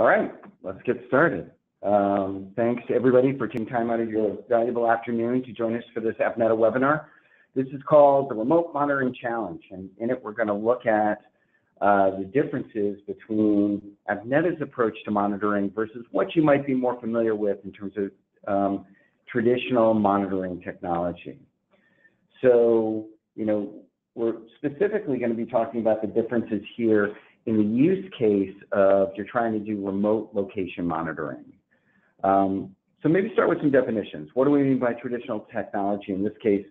All right, let's get started. Um, thanks to everybody for taking time out of your valuable afternoon to join us for this AppNeta webinar. This is called the Remote Monitoring Challenge, and in it we're going to look at uh, the differences between AppNeta's approach to monitoring versus what you might be more familiar with in terms of um, traditional monitoring technology. So, you know, we're specifically going to be talking about the differences here in the use case of you're trying to do remote location monitoring. Um, so maybe start with some definitions. What do we mean by traditional technology? In this case,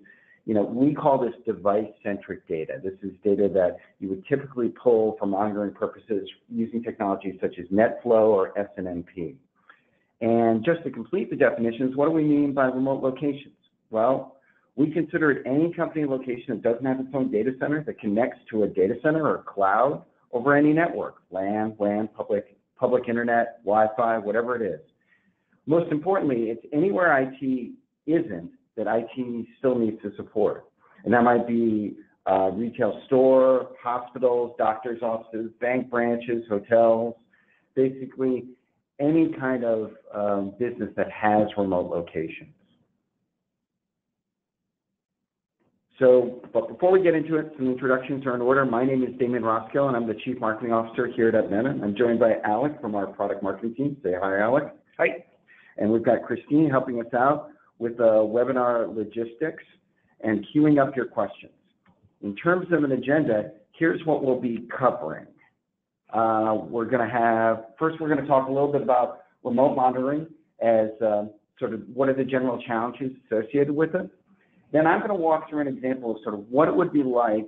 you know, we call this device-centric data. This is data that you would typically pull for monitoring purposes using technologies such as NetFlow or SNMP. And just to complete the definitions, what do we mean by remote locations? Well, we consider it any company location that doesn't have its own data center that connects to a data center or cloud over any network, LAN, WAN, public, public internet, Wi-Fi, whatever it is. Most importantly, it's anywhere IT isn't that IT still needs to support. And that might be a retail store, hospitals, doctor's offices, bank branches, hotels, basically any kind of um, business that has remote locations. So, but before we get into it, some introductions are in order. My name is Damon Roskill, and I'm the Chief Marketing Officer here at AppNeta. I'm joined by Alec from our product marketing team. Say hi, Alec. Hi. And we've got Christine helping us out with the webinar logistics and queuing up your questions. In terms of an agenda, here's what we'll be covering. Uh, we're going to have, first, we're going to talk a little bit about remote monitoring as uh, sort of what are the general challenges associated with it. Then I'm going to walk through an example of sort of what it would be like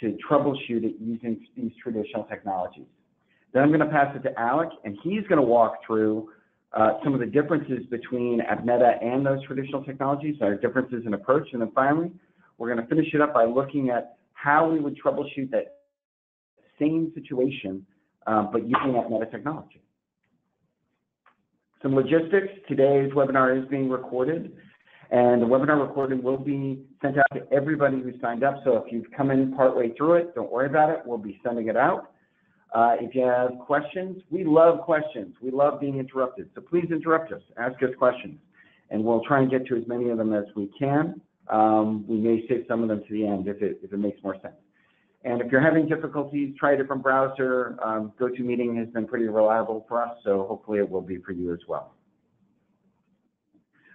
to troubleshoot it using these traditional technologies. Then I'm going to pass it to Alec, and he's going to walk through uh, some of the differences between AppNeta and those traditional technologies, our differences in approach. And then finally, we're going to finish it up by looking at how we would troubleshoot that same situation, um, but using AppNeta technology. Some logistics. Today's webinar is being recorded. And the webinar recording will be sent out to everybody who signed up. So if you've come in partway through it, don't worry about it. We'll be sending it out. Uh, if you have questions, we love questions. We love being interrupted. So please interrupt us, ask us questions, and we'll try and get to as many of them as we can. Um, we may save some of them to the end if it, if it makes more sense. And if you're having difficulties, try a different browser. Um, GoToMeeting has been pretty reliable for us, so hopefully it will be for you as well.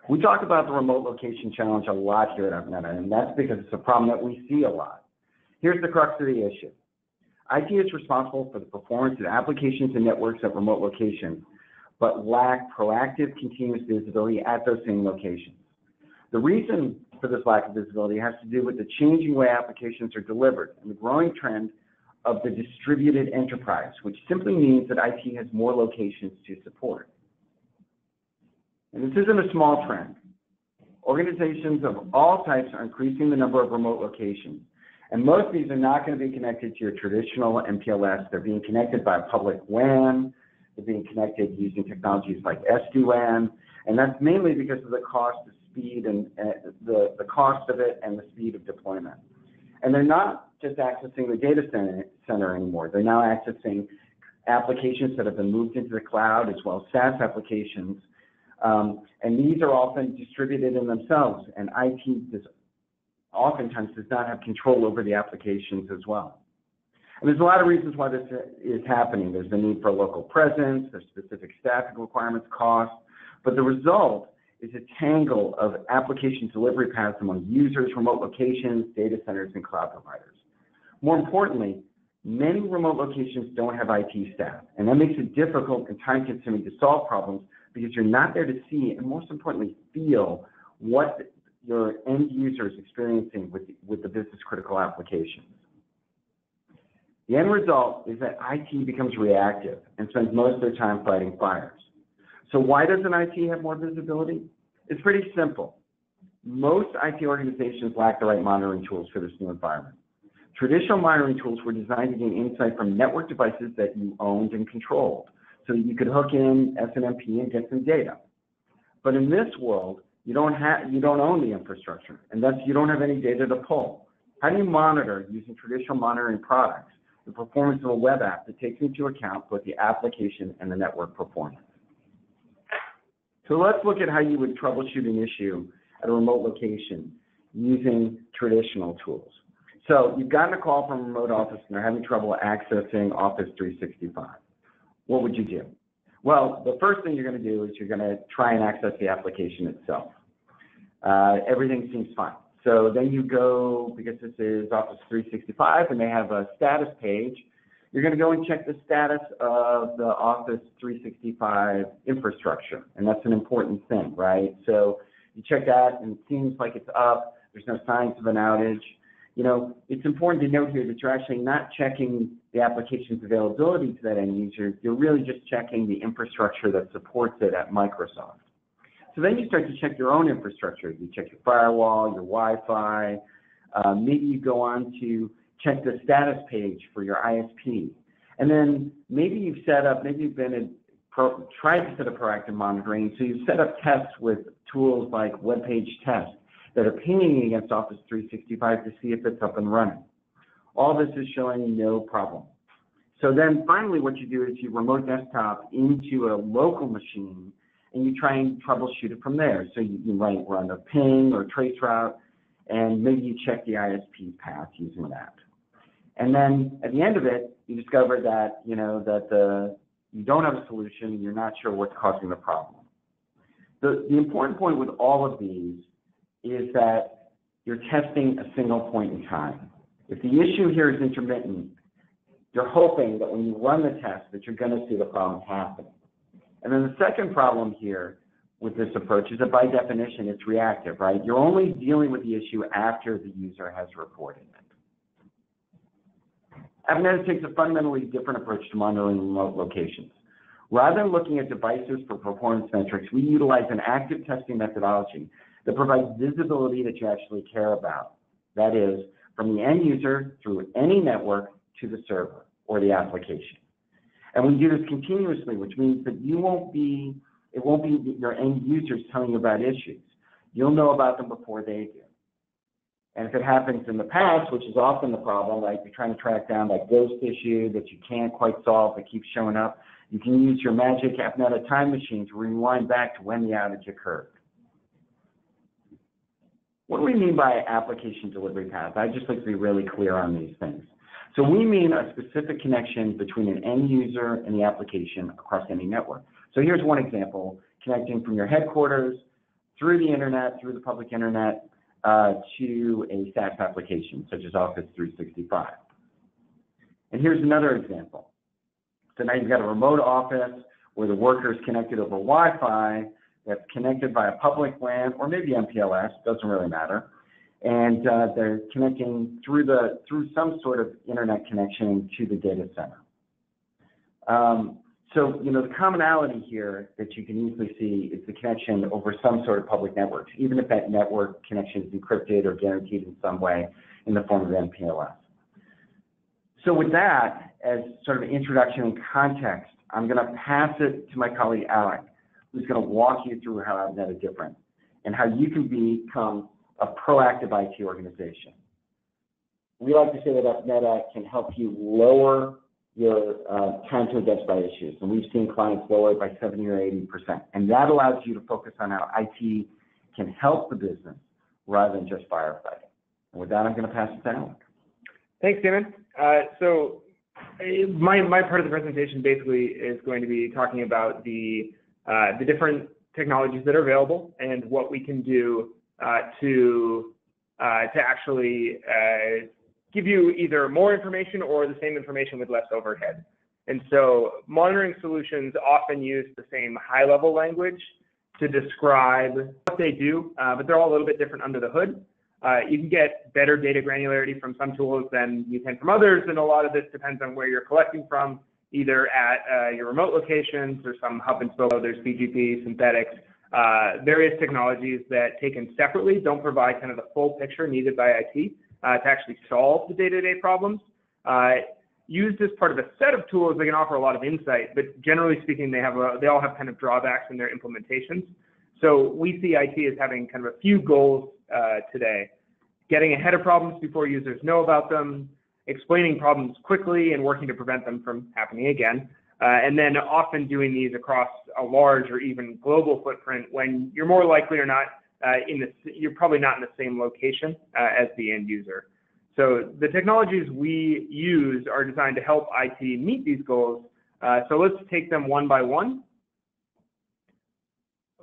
We talk about the remote location challenge a lot here at AppNeta, and that's because it's a problem that we see a lot. Here's the crux of the issue. IT is responsible for the performance of applications and networks at remote locations, but lack proactive continuous visibility at those same locations. The reason for this lack of visibility has to do with the changing way applications are delivered and the growing trend of the distributed enterprise, which simply means that IT has more locations to support. And this isn't a small trend. Organizations of all types are increasing the number of remote locations. And most of these are not going to be connected to your traditional MPLS. They're being connected by a public WAN. They're being connected using technologies like SD-WAN. And that's mainly because of the cost, the speed, and uh, the, the cost of it and the speed of deployment. And they're not just accessing the data center, center anymore. They're now accessing applications that have been moved into the cloud as well as SaaS applications um, and these are often distributed in themselves, and IT does, oftentimes does not have control over the applications as well. And there's a lot of reasons why this is happening. There's the need for local presence, there's specific staffing requirements, cost, but the result is a tangle of application delivery paths among users, remote locations, data centers, and cloud providers. More importantly, many remote locations don't have IT staff, and that makes it difficult and time-consuming to solve problems because you're not there to see and most importantly feel what your end user is experiencing with, with the business critical applications. The end result is that IT becomes reactive and spends most of their time fighting fires. So why doesn't IT have more visibility? It's pretty simple. Most IT organizations lack the right monitoring tools for this new environment. Traditional monitoring tools were designed to gain insight from network devices that you owned and controlled so you could hook in SNMP and get some data. But in this world, you don't have you don't own the infrastructure, and thus you don't have any data to pull. How do you monitor using traditional monitoring products the performance of a web app that takes into account both the application and the network performance. So let's look at how you would troubleshoot an issue at a remote location using traditional tools. So you've gotten a call from a remote office and they're having trouble accessing Office 365. What would you do? Well, the first thing you're going to do is you're going to try and access the application itself. Uh, everything seems fine. So then you go, because this is Office 365 and they have a status page, you're going to go and check the status of the Office 365 infrastructure. And that's an important thing, right? So you check that and it seems like it's up. There's no signs of an outage. You know, it's important to note here that you're actually not checking the application's availability to that end user. You're really just checking the infrastructure that supports it at Microsoft. So then you start to check your own infrastructure. You check your firewall, your Wi-Fi. Uh, maybe you go on to check the status page for your ISP. And then maybe you've set up, maybe you've been a, pro, tried to set up proactive monitoring. So you've set up tests with tools like web page test that are pinging against Office 365 to see if it's up and running. All this is showing no problem. So then finally what you do is you remote desktop into a local machine and you try and troubleshoot it from there. So you, you might run a ping or trace route, and maybe you check the ISP path using that. And then at the end of it, you discover that you know that the you don't have a solution and you're not sure what's causing the problem. The, the important point with all of these is that you're testing a single point in time. If the issue here is intermittent, you're hoping that when you run the test that you're going to see the problem happen. And then the second problem here with this approach is that by definition, it's reactive, right? You're only dealing with the issue after the user has reported it. AppNeta takes a fundamentally different approach to monitoring remote locations. Rather than looking at devices for performance metrics, we utilize an active testing methodology that provides visibility that you actually care about. That is, from the end user through any network to the server or the application. And we do this continuously, which means that you won't be, it won't be your end users telling you about issues. You'll know about them before they do. And if it happens in the past, which is often the problem, like you're trying to track down that ghost issue that you can't quite solve that keeps showing up, you can use your magic AppNeta time machine to rewind back to when the outage occurred. What do we mean by application delivery path? I'd just like to be really clear on these things. So we mean a specific connection between an end user and the application across any network. So here's one example, connecting from your headquarters through the internet, through the public internet, uh, to a SaaS application, such as Office 365. And here's another example. So now you've got a remote office where the worker is connected over Wi-Fi that's connected via public WAN or maybe MPLS, doesn't really matter and uh, they're connecting through the through some sort of internet connection to the data center. Um, so, you know, the commonality here that you can easily see is the connection over some sort of public network, even if that network connection is encrypted or guaranteed in some way in the form of MPLS. So with that, as sort of an introduction and context, I'm going to pass it to my colleague Alec, who's going to walk you through how AppNeta is different and how you can become a proactive IT organization. We like to say that AppNeta can help you lower your uh, time to identify issues. And we've seen clients lower it by 70 or 80%. And that allows you to focus on how IT can help the business rather than just firefighting. And with that, I'm going to pass it to Alec. Thanks, Damon. Uh, so my, my part of the presentation basically is going to be talking about the, uh, the different technologies that are available and what we can do uh, to uh, to actually uh, give you either more information or the same information with less overhead. And so monitoring solutions often use the same high-level language to describe what they do, uh, but they're all a little bit different under the hood. Uh, you can get better data granularity from some tools than you can from others, and a lot of this depends on where you're collecting from, either at uh, your remote locations or some hub and spoke. There's BGP, synthetics, uh, various technologies that taken separately don't provide kind of the full picture needed by IT uh, to actually solve the day-to-day problems. Used as part of a set of tools, they can offer a lot of insight, but generally speaking, they have a, they all have kind of drawbacks in their implementations. So we see IT as having kind of a few goals uh, today: getting ahead of problems before users know about them, explaining problems quickly and working to prevent them from happening again. Uh, and then often doing these across a large or even global footprint when you're more likely or not uh, in the, you're probably not in the same location uh, as the end user. So the technologies we use are designed to help IT meet these goals. Uh, so let's take them one by one.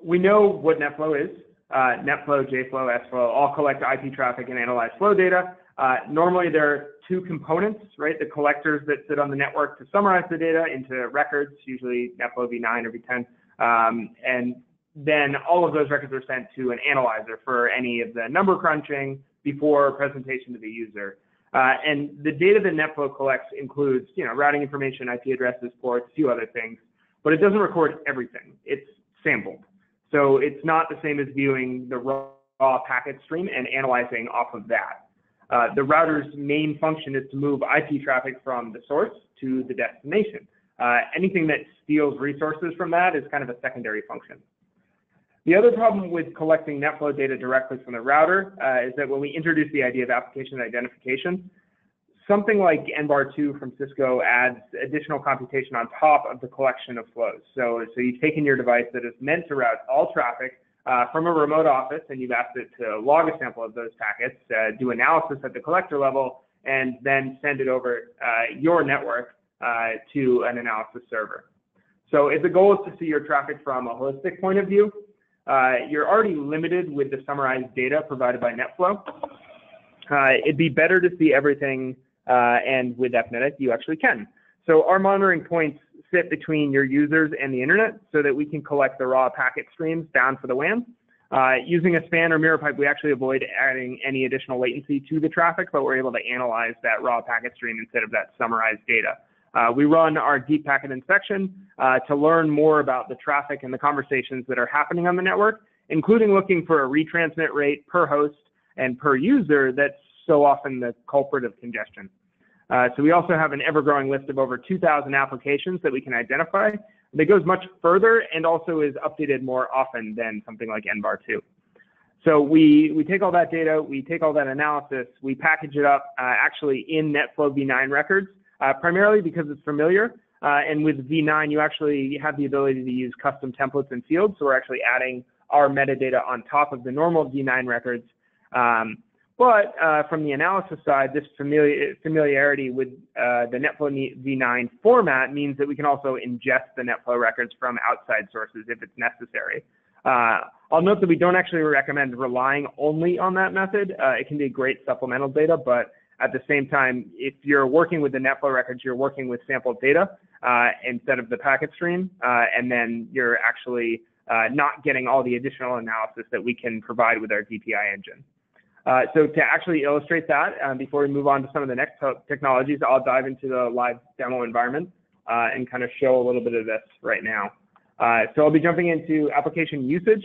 We know what NetFlow is. Uh, NetFlow, JFlow, SFlow all collect IP traffic and analyze flow data. Uh, normally there are two components, right? The collectors that sit on the network to summarize the data into records, usually NetFlow v9 or v10. Um, and then all of those records are sent to an analyzer for any of the number crunching before presentation to the user. Uh, and the data that NetFlow collects includes, you know, routing information, IP addresses, ports, a few other things, but it doesn't record everything. It's sampled. So it's not the same as viewing the raw packet stream and analyzing off of that. Uh, the router's main function is to move IP traffic from the source to the destination. Uh, anything that steals resources from that is kind of a secondary function. The other problem with collecting NetFlow data directly from the router uh, is that when we introduce the idea of application identification, something like NBAR2 from Cisco adds additional computation on top of the collection of flows. So, so you've taken your device that is meant to route all traffic uh, from a remote office and you've asked it to log a sample of those packets, uh, do analysis at the collector level, and then send it over uh, your network uh, to an analysis server. So if the goal is to see your traffic from a holistic point of view, uh, you're already limited with the summarized data provided by NetFlow. Uh, it'd be better to see everything, and with AppNeta, you actually can. So our monitoring points sit between your users and the internet so that we can collect the raw packet streams down for the WAN. Uh, using a span or mirror pipe, we actually avoid adding any additional latency to the traffic, but we're able to analyze that raw packet stream instead of that summarized data. Uh, we run our deep packet inspection uh, to learn more about the traffic and the conversations that are happening on the network, including looking for a retransmit rate per host and per user that's so often the culprit of congestion. Uh, so we also have an ever-growing list of over 2,000 applications that we can identify that goes much further and also is updated more often than something like NBAR2. So we, we take all that data, we take all that analysis, we package it up uh, actually in NetFlow v9 records, uh, primarily because it's familiar. Uh, and with V9, you actually have the ability to use custom templates and fields. So we're actually adding our metadata on top of the normal V9 records. Um, but uh, from the analysis side, this familiar, familiarity with uh, the NetFlow v9 format means that we can also ingest the NetFlow records from outside sources if it's necessary. Uh, I'll note that we don't actually recommend relying only on that method. Uh, it can be great supplemental data, but at the same time, if you're working with the NetFlow records, you're working with sampled data uh, instead of the packet stream, uh, and then you're actually not getting all the additional analysis that we can provide with our DPI engine. Uh, so to actually illustrate that, um, before we move on to some of the next technologies, I'll dive into the live demo environment uh, and kind of show a little bit of this right now. Uh, so I'll be jumping into application usage.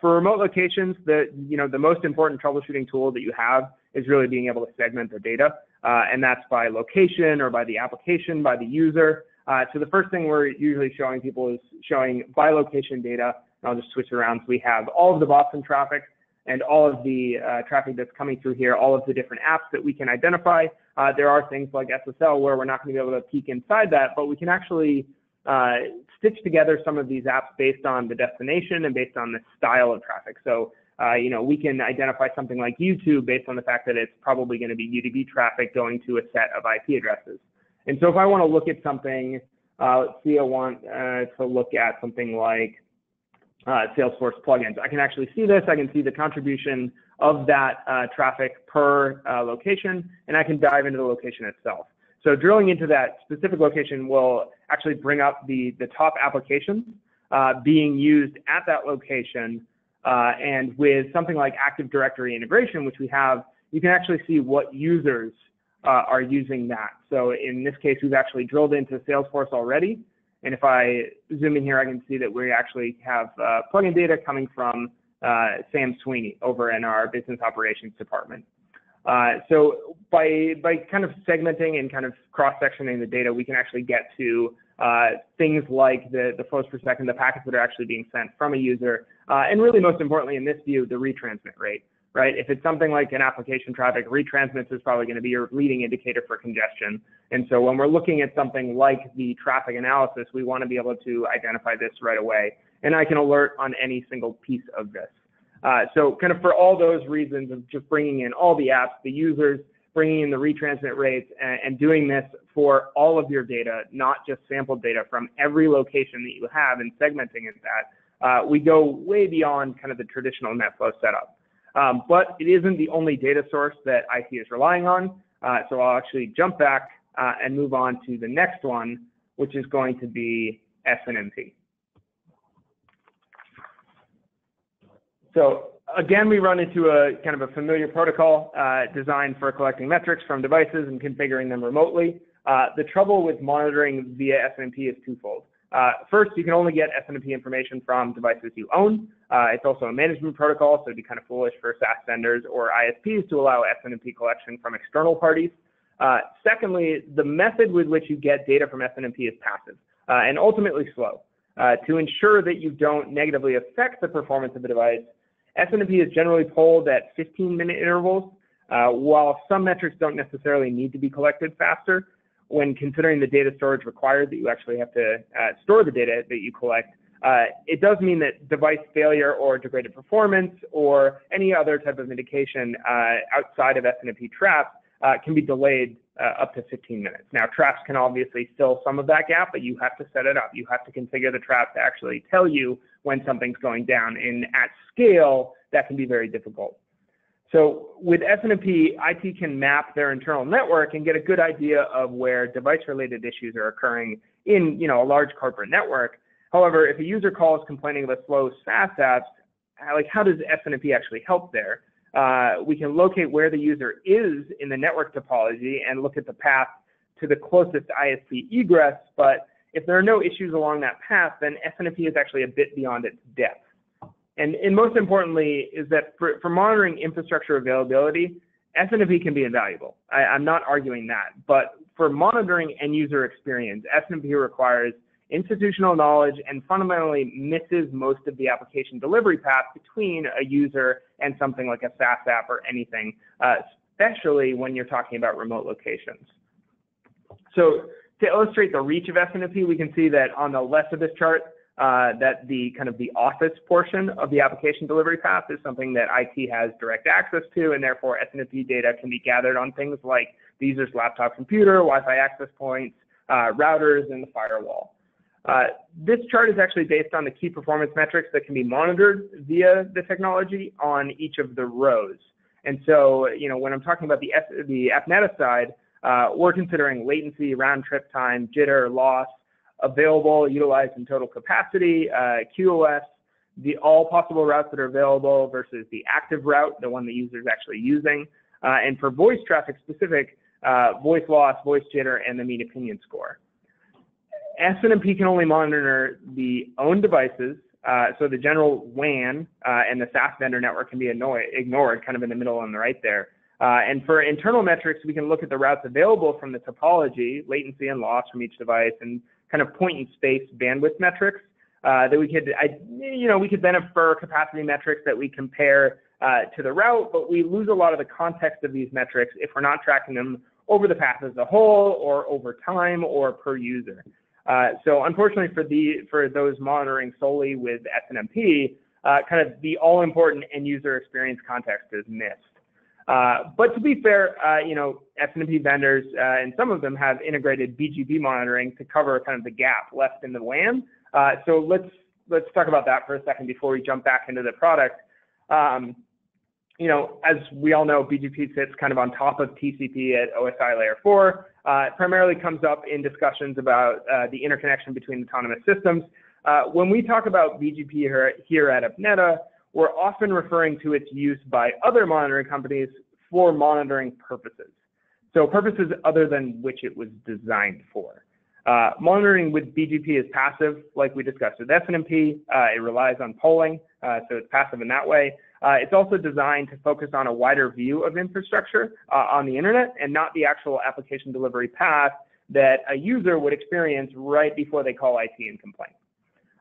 for remote locations, the, you know, the most important troubleshooting tool that you have is really being able to segment the data. Uh, and that's by location or by the application, by the user. Uh, so the first thing we're usually showing people is showing by location data. And I'll just switch around. So we have all of the Boston traffic and all of the uh, traffic that's coming through here, all of the different apps that we can identify. Uh, there are things like SSL where we're not going to be able to peek inside that, but we can actually uh, stitch together some of these apps based on the destination and based on the style of traffic. So uh, you know, we can identify something like YouTube based on the fact that it's probably going to be UDP traffic going to a set of IP addresses. And so if I want to look at something, uh, let's see, I want uh, to look at something like uh, Salesforce plugins. I can actually see this. I can see the contribution of that uh, traffic per uh, location, and I can dive into the location itself. So drilling into that specific location will actually bring up the, the top applications being used at that location uh, and with something like Active Directory integration, which we have, you can actually see what users uh, are using that. So in this case, we've actually drilled into Salesforce already. And if I zoom in here, I can see that we actually have uh, plugin data coming from uh, Sam Sweeney over in our business operations department. Uh, so by, by kind of segmenting and kind of cross-sectioning the data, we can actually get to uh, things like the, the flows per second, the packets that are actually being sent from a user, uh, and really most importantly in this view, the retransmit rate. Right? If it's something like an application traffic, retransmits is probably going to be your leading indicator for congestion. And so when we're looking at something like the traffic analysis, we want to be able to identify this right away. And I can alert on any single piece of this. Uh, so kind of for all those reasons of just bringing in all the apps, the users, bringing in the retransmit rates, and, and doing this for all of your data, not just sampled data from every location that you have and segmenting it that, uh, we go way beyond kind of the traditional NetFlow setup. Um, but it isn't the only data source that IT is relying on. Uh, so I'll actually jump back uh, and move on to the next one, which is going to be SNMP. So again, we run into a kind of a familiar protocol uh, designed for collecting metrics from devices and configuring them remotely. Uh, the trouble with monitoring via SNMP is twofold. Uh, first, you can only get SNMP information from devices you own. Uh, it's also a management protocol, so it'd be kind of foolish for SaaS vendors or ISPs to allow SNMP collection from external parties. Uh, secondly, the method with which you get data from SNMP is passive uh, and ultimately slow. Uh, to ensure that you don't negatively affect the performance of the device, SNMP is generally polled at 15-minute intervals. Uh, while some metrics don't necessarily need to be collected faster, when considering the data storage required that you actually have to uh, store the data that you collect, uh, it does mean that device failure or degraded performance or any other type of indication uh, outside of SNMP traps uh, can be delayed uh, up to 15 minutes. Now, traps can obviously fill some of that gap, but you have to set it up. You have to configure the trap to actually tell you when something's going down. And at scale, that can be very difficult. So with SNMP, IT can map their internal network and get a good idea of where device-related issues are occurring in, you know, a large corporate network. However, if a user calls complaining of a slow SaaS apps, like how does SNMP actually help there? Uh, we can locate where the user is in the network topology and look at the path to the closest ISP egress. But if there are no issues along that path, then SNMP is actually a bit beyond its depth. And, and most importantly is that for, for monitoring infrastructure availability, SNMP can be invaluable. I, I'm not arguing that. But for monitoring end user experience, SNMP requires institutional knowledge and fundamentally misses most of the application delivery path between a user and something like a SaaS app or anything, uh, especially when you're talking about remote locations. So to illustrate the reach of SNMP, we can see that on the left of this chart, uh, that the kind of the office portion of the application delivery path is something that IT has direct access to, and therefore SNMP data can be gathered on things like the user's laptop computer, Wi-Fi access points, uh, routers, and the firewall. Uh, this chart is actually based on the key performance metrics that can be monitored via the technology on each of the rows. And so, you know, when I'm talking about the, S the AppNeta side, uh, we're considering latency, round trip time, jitter, loss, available, utilized, and total capacity, uh, QoS, the all possible routes that are available versus the active route, the one the user is actually using. Uh, and for voice traffic specific, uh, voice loss, voice jitter, and the mean opinion score. SNMP can only monitor the own devices, uh, so the general WAN uh, and the SaaS vendor network can be ignored, kind of in the middle on the right there. Uh, and for internal metrics, we can look at the routes available from the topology, latency and loss from each device, and kind of point in space bandwidth metrics uh, that we could, I, you know, we could then infer capacity metrics that we compare uh, to the route, but we lose a lot of the context of these metrics if we're not tracking them over the path as a whole or over time or per user. Uh, so unfortunately for the for those monitoring solely with SNMP, uh, kind of the all important end user experience context is missed. Uh, but to be fair, uh, you know, SNMP vendors, uh, and some of them have integrated BGP monitoring to cover kind of the gap left in the WAN. So let's let's talk about that for a second before we jump back into the product. Um, you know, as we all know, BGP sits kind of on top of TCP at OSI layer four. Uh, it primarily comes up in discussions about the interconnection between autonomous systems. when we talk about BGP here, at AppNeta, we're often referring to its use by other monitoring companies for monitoring purposes. So purposes other than which it was designed for. Uh, monitoring with BGP is passive, like we discussed with SNMP. Uh, it relies on polling, uh, so it's passive in that way. Uh, it's also designed to focus on a wider view of infrastructure uh, on the internet and not the actual application delivery path that a user would experience right before they call IT and complain.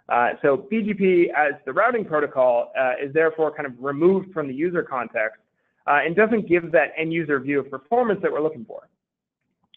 Uh, so BGP as the routing protocol uh, is therefore kind of removed from the user context uh, and doesn't give that end user view of performance that we're looking for.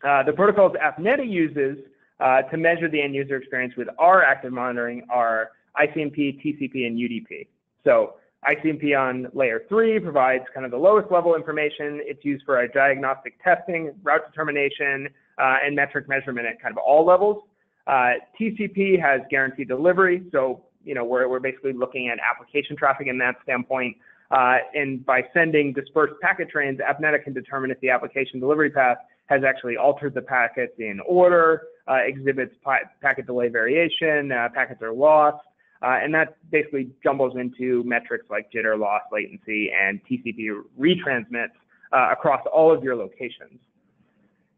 Uh, the protocols AppNeta uses uh, to measure the end user experience with our active monitoring are ICMP, TCP, and UDP. So ICMP on layer three provides kind of the lowest level information. It's used for our diagnostic testing, route determination, uh, and metric measurement at kind of all levels. Uh, TCP has guaranteed delivery, so you know we're, we're basically looking at application traffic in that standpoint. Uh, and by sending dispersed packet trains, AppNeta can determine if the application delivery path has actually altered the packets in order, uh, exhibits pa packet delay variation, uh, packets are lost, uh, and that basically jumbles into metrics like jitter, loss, latency, and TCP retransmits uh, across all of your locations.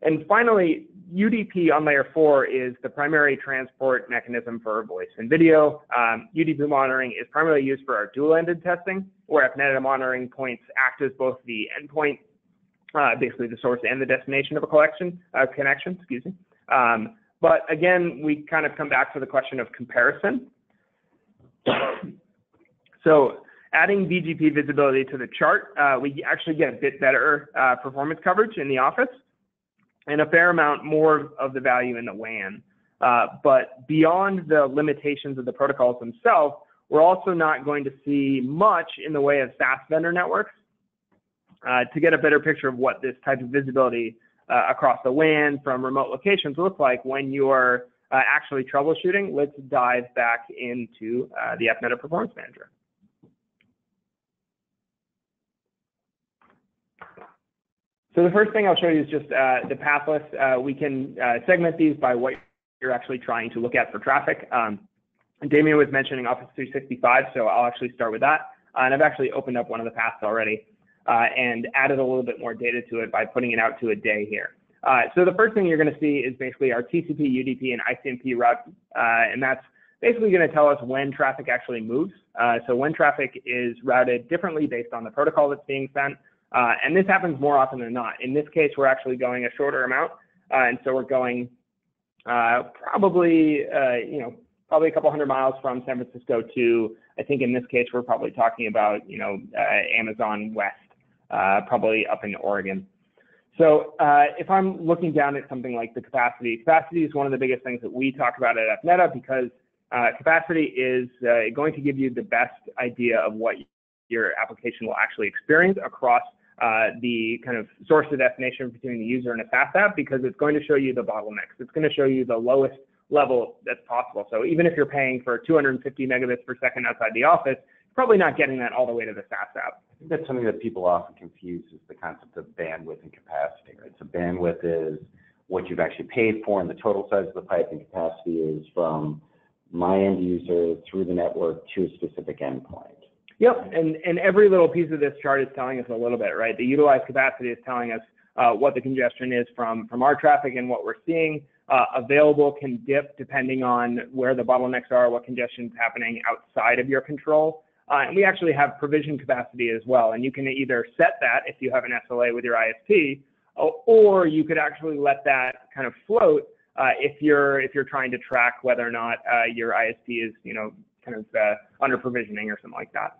And finally, UDP on layer four is the primary transport mechanism for voice and video. Um, UDP monitoring is primarily used for our dual-ended testing, where AppNeta monitoring points act as both the endpoint, uh, basically the source and the destination of a collection, uh, connection, excuse me. Um, but again, we kind of come back to the question of comparison. so adding BGP visibility to the chart, uh, we actually get a bit better uh, performance coverage in the office and a fair amount more of the value in the WAN. Uh, but beyond the limitations of the protocols themselves, we're also not going to see much in the way of SaaS vendor networks. Uh, to get a better picture of what this type of visibility uh, across the WAN from remote locations look like when you're uh, actually troubleshooting, let's dive back into uh, the AppNeta Performance Manager. So the first thing I'll show you is just uh, the path list. Uh, we can uh, segment these by what you're actually trying to look at for traffic. Um, Damon was mentioning Office 365, so I'll actually start with that. Uh, and I've actually opened up one of the paths already uh, and added a little bit more data to it by putting it out to a day here. Uh, so the first thing you're going to see is basically our TCP, UDP, and ICMP route, and that's basically going to tell us when traffic actually moves. so when traffic is routed differently based on the protocol that's being sent, uh, and this happens more often than not. In this case, we're actually going a shorter amount. Uh, and so we're going uh, probably, uh, you know, probably a couple hundred miles from San Francisco to, I think in this case, we're probably talking about, you know, uh, Amazon West, uh, probably up in Oregon. So if I'm looking down at something like the capacity, capacity is one of the biggest things that we talk about at AppNeta because capacity is going to give you the best idea of what your application will actually experience across uh, the kind of source to destination between the user and a SaaS app because it's going to show you the bottlenecks. It's going to show you the lowest level that's possible. So even if you're paying for 250 megabits per second outside the office, you're probably not getting that all the way to the SaaS app. I think that's something that people often confuse is the concept of bandwidth and capacity, right? So bandwidth is what you've actually paid for and the total size of the pipe and capacity is from my end user through the network to a specific endpoint. Yep, and, every little piece of this chart is telling us a little bit, right? The utilized capacity is telling us uh, what the congestion is from, from our traffic and what we're seeing. Uh, available can dip depending on where the bottlenecks are, what congestion is happening outside of your control. Uh, and we actually have provision capacity as well. And you can either set that if you have an SLA with your ISP, or you could actually let that kind of float if you're if you're trying to track whether or not your ISP is you know kind of under provisioning or something like that.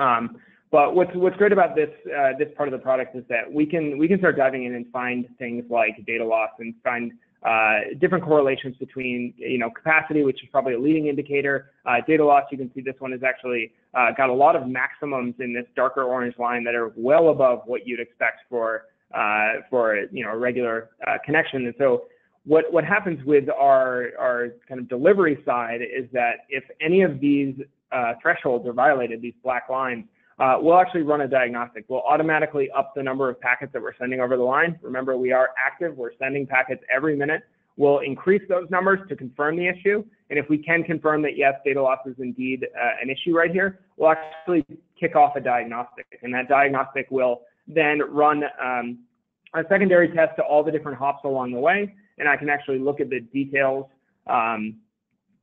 Um, but what's what's great about this uh, this part of the product is that we can we can start diving in and find things like data loss and find uh, different correlations between you know capacity, which is probably a leading indicator. Uh, data loss, you can see this one has actually got a lot of maximums in this darker orange line that are well above what you'd expect for for you know a regular connection. And so what what happens with our our kind of delivery side is that if any of these uh, thresholds are violated, these black lines, uh, we'll actually run a diagnostic. We'll automatically up the number of packets that we're sending over the line. Remember, we are active. We're sending packets every minute. We'll increase those numbers to confirm the issue. And if we can confirm that, yes, data loss is indeed uh, an issue right here, we'll actually kick off a diagnostic. And that diagnostic will then run um, a secondary test to all the different hops along the way. And I can actually look at the details um,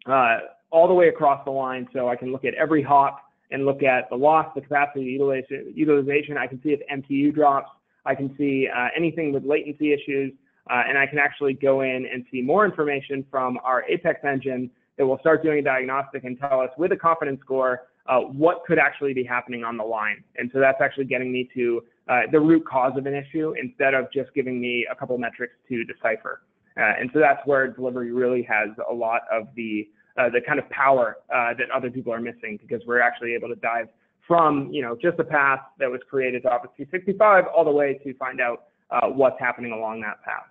uh, all the way across the line. So I can look at every hop and look at the loss, the capacity the utilization. I can see if MTU drops. I can see uh, anything with latency issues. Uh, and I can actually go in and see more information from our Apex engine that will start doing a diagnostic and tell us with a confidence score uh, what could actually be happening on the line. And so that's actually getting me to uh, the root cause of an issue instead of just giving me a couple metrics to decipher. Uh, and so that's where delivery really has a lot of the uh, the kind of power uh, that other people are missing because we're actually able to dive from you know just a path that was created to Office 365 all the way to find out uh, what's happening along that path.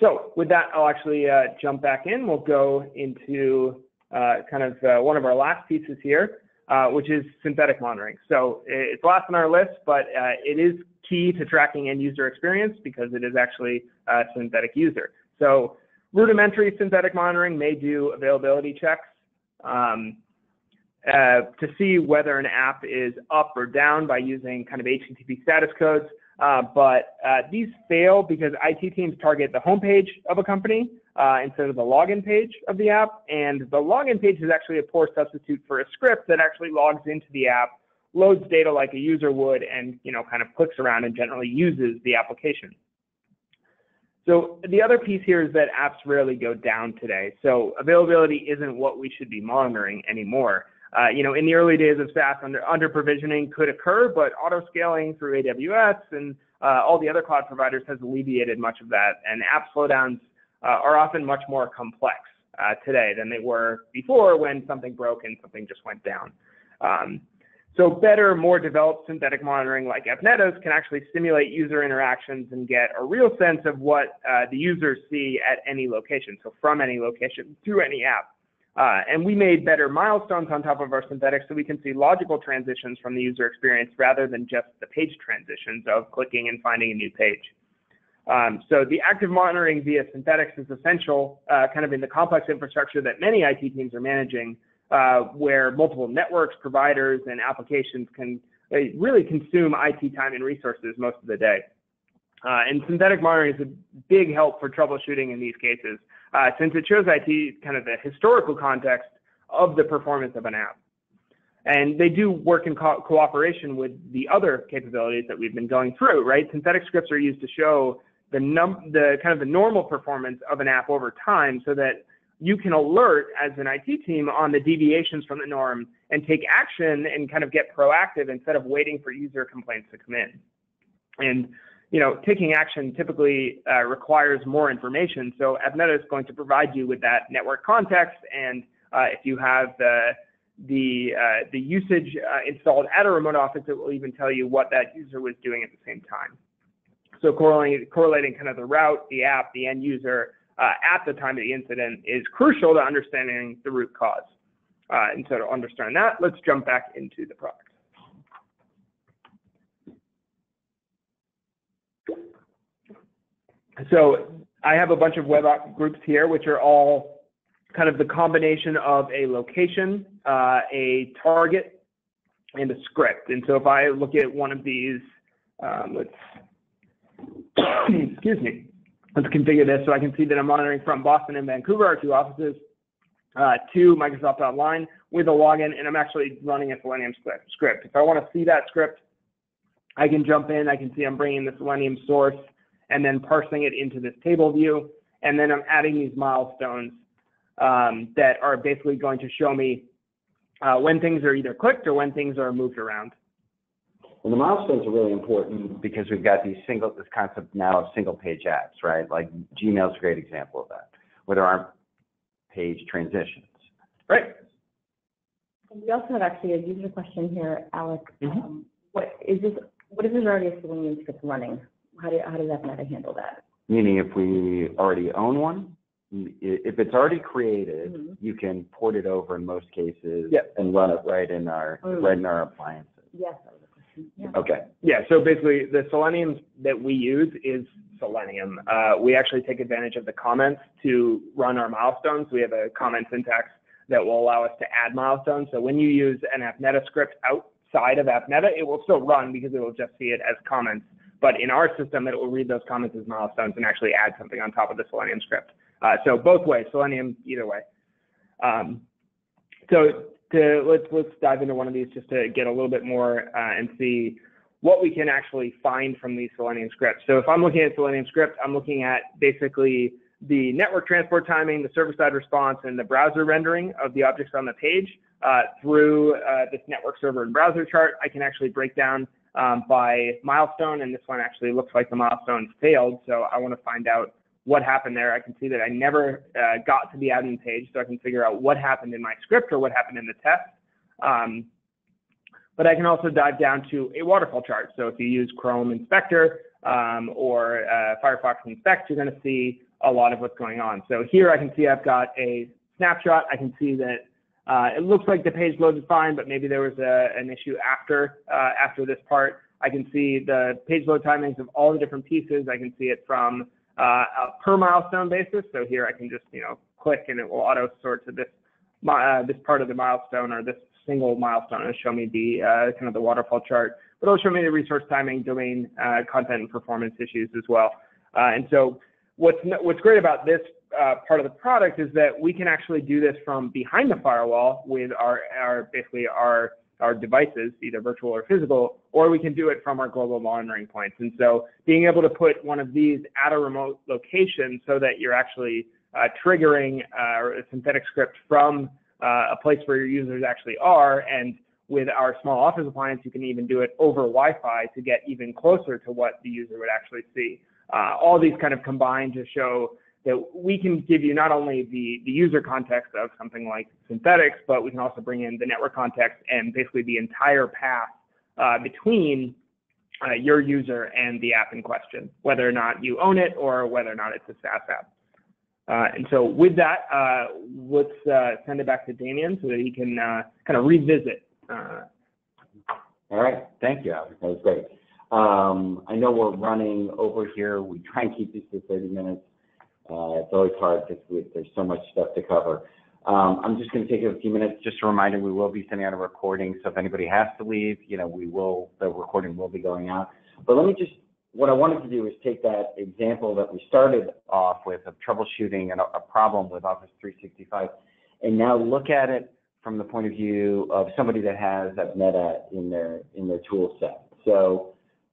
So with that, I'll actually uh, jump back in. We'll go into uh, kind of uh, one of our last pieces here, which is synthetic monitoring. So it's last on our list, but it is key to tracking end user experience because it is actually a synthetic user. So rudimentary synthetic monitoring may do availability checks um, uh, to see whether an app is up or down by using kind of HTTP status codes. Uh, but uh, these fail because IT teams target the homepage of a company uh, instead of the login page of the app. And the login page is actually a poor substitute for a script that actually logs into the app, loads data like a user would, and you know kind of clicks around and generally uses the application. So the other piece here is that apps rarely go down today. So availability isn't what we should be monitoring anymore. Uh, you know, in the early days of SaaS, under, under provisioning could occur, but auto scaling through AWS and uh, all the other cloud providers has alleviated much of that. And app slowdowns uh, are often much more complex uh, today than they were before when something broke and something just went down. Um, so better, more developed synthetic monitoring like AppNeta's can actually simulate user interactions and get a real sense of what uh, the users see at any location, so from any location through any app. Uh, and we made better milestones on top of our synthetics so we can see logical transitions from the user experience rather than just the page transitions of clicking and finding a new page. Um, so the active monitoring via synthetics is essential uh, kind of in the complex infrastructure that many IT teams are managing uh, where multiple networks, providers, and applications can uh, really consume IT time and resources most of the day. Uh, and synthetic monitoring is a big help for troubleshooting in these cases uh, since it shows IT kind of the historical context of the performance of an app. And they do work in co cooperation with the other capabilities that we've been going through, right? Synthetic scripts are used to show the the kind of the normal performance of an app over time so that you can alert as an IT team on the deviations from the norm and take action and kind of get proactive instead of waiting for user complaints to come in. And you know, taking action typically uh, requires more information. So AppNeta is going to provide you with that network context, and uh, if you have the the uh, the usage uh, installed at a remote office, it will even tell you what that user was doing at the same time. So correlating correlating kind of the route, the app, the end user uh, at the time of the incident is crucial to understanding the root cause. Uh, and so to understand that, let's jump back into the product. So I have a bunch of web groups here, which are all kind of the combination of a location, uh, a target, and a script. And so if I look at one of these, um, let's, excuse me, let's configure this so I can see that I'm monitoring from Boston and Vancouver, our two offices, uh, to Microsoft Online with a login, and I'm actually running a Selenium script. If I want to see that script, I can jump in, I can see I'm bringing the Selenium source, and then parsing it into this table view. And then I'm adding these milestones um, that are basically going to show me uh, when things are either clicked or when things are moved around. And the milestones are really important because we've got these single, this concept now of single page apps, right? Like Gmail is a great example of that, where there aren't page transitions. Right. We also have actually a user question here, Alex. Mhm. Um, What is this, what if there's already a Selenium script running? How do, how does AppNeta handle that? Meaning if we already own one, if it's already created, Mhm. you can port it over in most cases Yep. and run it right in our, Mm. right in our appliances. Yes, yeah. Okay. Yeah, so basically the Selenium that we use is Selenium. Uh, we actually take advantage of the comments to run our milestones. We have a comment syntax that will allow us to add milestones. So when you use an AppNeta script outside of AppNeta, it will still run because it will just see it as comments. But in our system, it will read those comments as milestones and actually add something on top of the Selenium script. Uh, so both ways, Selenium either way. Um, so to, let's let's dive into one of these just to get a little bit more uh, and see what we can actually find from these Selenium scripts. So if I'm looking at Selenium script, I'm looking at basically the network transport timing, the server-side response, and the browser rendering of the objects on the page uh, through uh, this network server and browser chart. I can actually break down um, by milestone, and this one actually looks like the milestone failed, so I want to find out what happened there. I can see that I never uh, got to the admin page, so I can figure out what happened in my script or what happened in the test. Um, but I can also dive down to a waterfall chart. So if you use Chrome Inspector um, or uh, Firefox Inspect, you're going to see a lot of what's going on. So here I can see I've got a snapshot. I can see that uh, it looks like the page loaded fine, but maybe there was a, an issue after uh, after this part. I can see the page load timings of all the different pieces. I can see it from uh, per milestone basis. So here I can just you know click and it will auto sort to this uh, this part of the milestone or this single milestone and show me the uh, kind of the waterfall chart. But it'll show me the resource timing, domain, uh, content, and performance issues as well. and so what's what's great about this uh, part of the product is that we can actually do this from behind the firewall with our, our basically our our devices, either virtual or physical, or we can do it from our global monitoring points. And so being able to put one of these at a remote location so that you're actually uh, triggering uh, a synthetic script from uh, a place where your users actually are. And with our small office appliance, you can even do it over Wi-Fi to get even closer to what the user would actually see. Uh, all these kind of combine to show that we can give you not only the, the user context of something like synthetics, but we can also bring in the network context and basically the entire path uh, between uh, your user and the app in question, whether or not you own it or whether or not it's a SaaS app. Uh, and so with that, uh, let's uh, send it back to Damon so that he can uh, kind of revisit. All right, thank you, Alec. That was great. Um, I know we're running over here. We try and keep these to 30 minutes. Uh, it's always hard because there's so much stuff to cover. Um, I'm just going to take a few minutes. Just a reminder, we will be sending out a recording. So if anybody has to leave, you know, we will, the recording will be going out. But let me just, what I wanted to do is take that example that we started off with of troubleshooting a, problem with Office 365 and now look at it from the point of view of somebody that has AppNeta in their, in their tool set.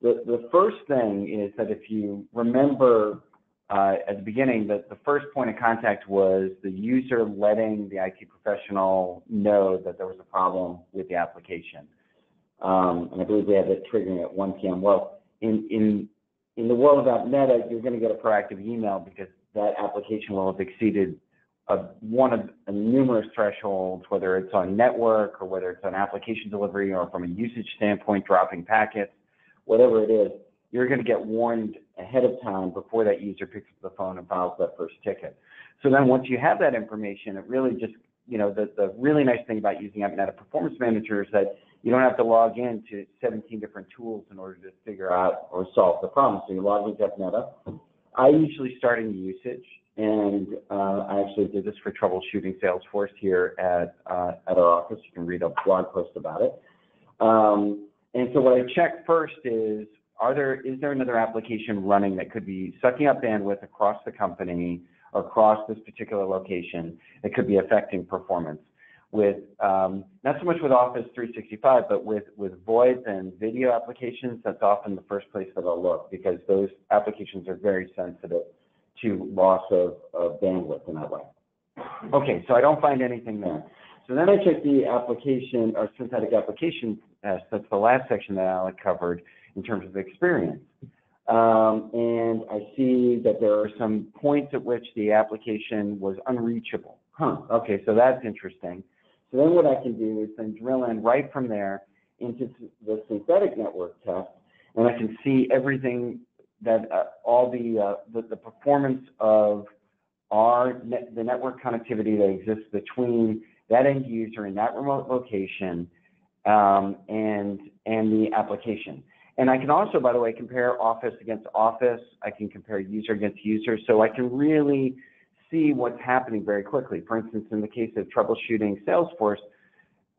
The first thing is that if you remember uh, at the beginning, that the first point of contact was the user letting the IT professional know that there was a problem with the application. Um, and I believe we had that triggering at 1 p.m. Well, in, in, in the world of AppNeta, you're going to get a proactive email because that application will have exceeded a, one of a numerous thresholds, whether it's on network or whether it's on application delivery or from a usage standpoint, dropping packets, whatever it is you're going to get warned ahead of time before that user picks up the phone and files that first ticket. So then once you have that information, it really just, you know, the, the really nice thing about using AppNeta Performance Manager is that you don't have to log in to 17 different tools in order to figure out or solve the problem. So you log into AppNeta. I usually start in usage, and uh, I actually did this for troubleshooting Salesforce here at, uh, at our office. You can read a blog post about it. Um, and so what I check first is is there another application running that could be sucking up bandwidth across the company, or across this particular location, that could be affecting performance? With, um, not so much with Office 365, but with, with VoIP and video applications, that's often the first place that I'll look because those applications are very sensitive to loss of, of bandwidth in that way. Okay, so I don't find anything there. So then I check the application or synthetic application test. That's the last section that Alec covered in terms of experience. Um, and I see that there are some points at which the application was unreachable. Huh, okay, so that's interesting. So then what I can do is then drill in right from there into the synthetic network test, and I can see everything that uh, all the, uh, the, the performance of our net, the network connectivity that exists between that end user in that remote location um, and and the application. And I can also, by the way, compare Office against Office. I can compare user against user. So I can really see what's happening very quickly. For instance, in the case of troubleshooting Salesforce,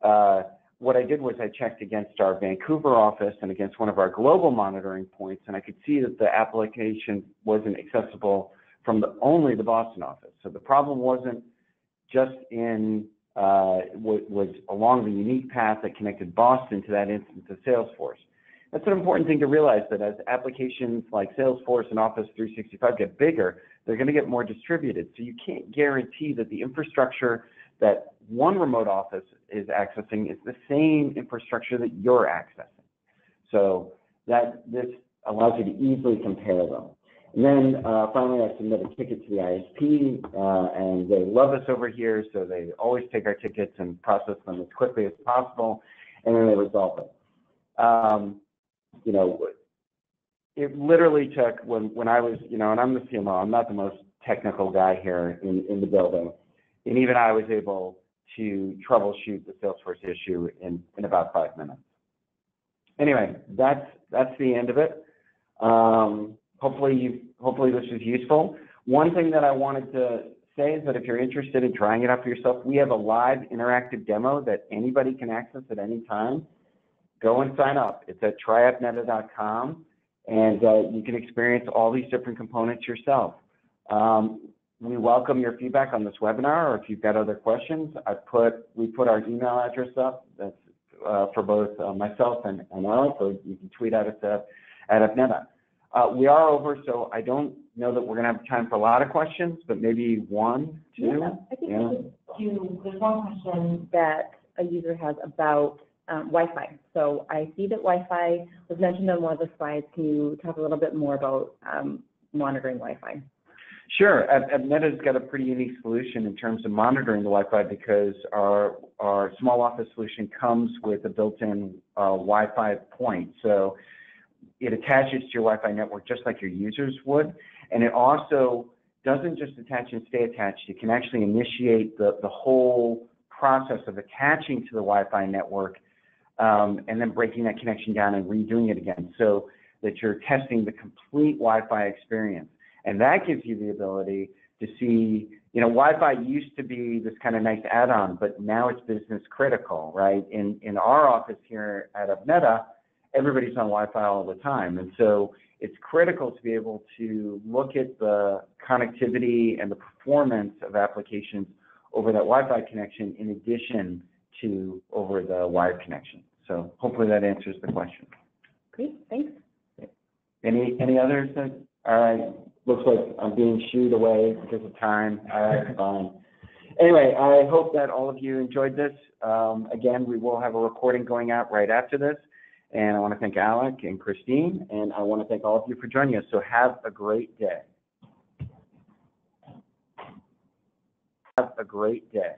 uh, what I did was I checked against our Vancouver office and against one of our global monitoring points, and I could see that the application wasn't accessible from the, only the Boston office. So the problem wasn't just in uh, was along the unique path that connected Boston to that instance of Salesforce. That's an important thing to realize that as applications like Salesforce and Office 365 get bigger, they're going to get more distributed. So you can't guarantee that the infrastructure that one remote office is accessing is the same infrastructure that you're accessing. So that this allows you to easily compare them. And then uh, finally, I submit a ticket to the ISP, uh, and they love us over here, so they always take our tickets and process them as quickly as possible, and then they resolve it. Um, you know, it literally took when when I was, you know, and I'm the CMO, I'm not the most technical guy here in in the building, and even I was able to troubleshoot the Salesforce issue in in about five minutes. Anyway, that's that's the end of it. Um, hopefully, hopefully this was useful. One thing that I wanted to say is that if you're interested in trying it out for yourself, we have a live interactive demo that anybody can access at any time. Go and sign up. It's at tryappneta.com, and uh, you can experience all these different components yourself. Um, we welcome your feedback on this webinar, or if you've got other questions, I put we put our email address up. That's uh, for both uh, myself and, and Alec, or you can tweet at us at, at AppNeta. Uh, we are over, so I don't know that we're going to have time for a lot of questions, but maybe one, two. Yeah, I think Yeah. do, there's one question that a user has about um, Wi-Fi. So I see that Wi-Fi was mentioned on one of the slides. Can you talk a little bit more about um, monitoring Wi-Fi? Sure. Ab- AppNeta's got a pretty unique solution in terms of monitoring the Wi-Fi because our our small office solution comes with a built-in uh, Wi-Fi point. So it attaches to your Wi-Fi network just like your users would, and it also doesn't just attach and stay attached. It can actually initiate the the whole process of attaching to the Wi-Fi network um, and then breaking that connection down and redoing it again, so that you're testing the complete Wi-Fi experience. And that gives you the ability to see, you know, Wi-Fi used to be this kind of nice add-on, but now it's business critical, right? In in our office here at AppNeta, everybody's on Wi-Fi all the time, and so it's critical to be able to look at the connectivity and the performance of applications over that Wi-Fi connection in addition to over the wired connection. So hopefully that answers the question. Great, thanks. Any, any others that, all right, looks like I'm being shooed away because of time, all right, fine. Anyway, I hope that all of you enjoyed this. Um, again, we will have a recording going out right after this. And I want to thank Alec and Christine, and I want to thank all of you for joining us. So have a great day. Have a great day.